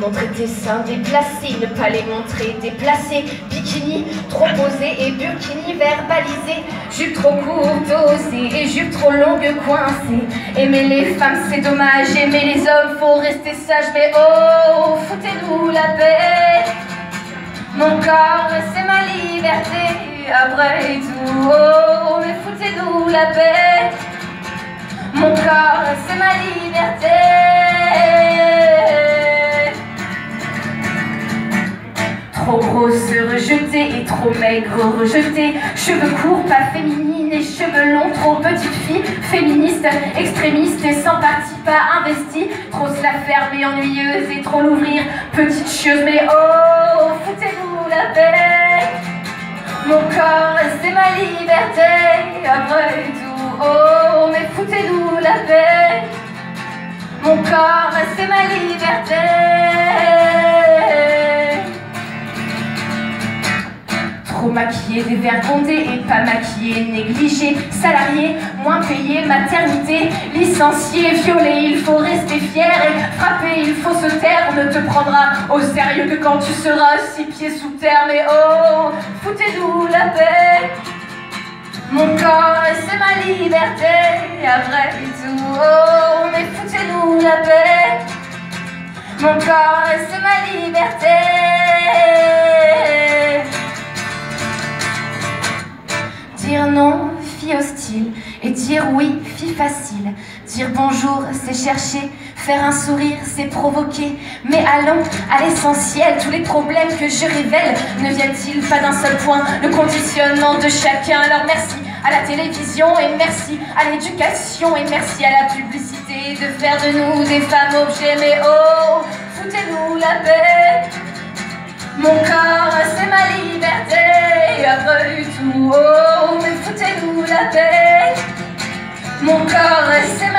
Montrer tes seins déplacés, ne pas les montrer déplacés. Bikini trop posé et burkini verbalisé. Jupe trop courte osée et jupe trop longue coincée. Aimer les femmes c'est dommage, aimer les hommes faut rester sage. Mais oh, foutez-nous la paix. Mon corps c'est ma liberté, après tout. Oh, mais foutez-nous la paix. Mon corps c'est ma Trop grosse rejetée et trop maigre rejetée. Cheveux courts, pas féminines et cheveux longs, trop petite fille. Féministe, extrémiste et sans parti, pas investie. Trop se la fermer, ennuyeuse et trop l'ouvrir. Petite chieuse, mais oh, foutez-vous la paix. Mon corps, c'est ma liberté, après tout. Oh, mais foutez-nous la paix. Mon corps, c'est ma liberté. Trop et pas maquillé, négligé, salarié, moins payé, maternité, licencié, violé, il faut rester fier et frapper, il faut se taire, on ne te prendra au sérieux que quand tu seras six pieds sous terre, mais oh, foutez-nous la paix. Mon corps, c'est ma liberté, après tout, oh, mais foutez-nous la paix. Mon corps, c'est ma liberté. fille hostile, et dire oui, fille facile. Dire bonjour, c'est chercher, faire un sourire, c'est provoquer. Mais allons à l'essentiel, tous les problèmes que je révèle ne viennent-ils pas d'un seul point, le conditionnement de chacun. Alors merci à la télévision et merci à l'éducation et merci à la publicité de faire de nous des femmes objets. Mais oh, foutez-nous la paix. Mon corps, c'est ma liberté, après tout, oh saber. Nunca vai.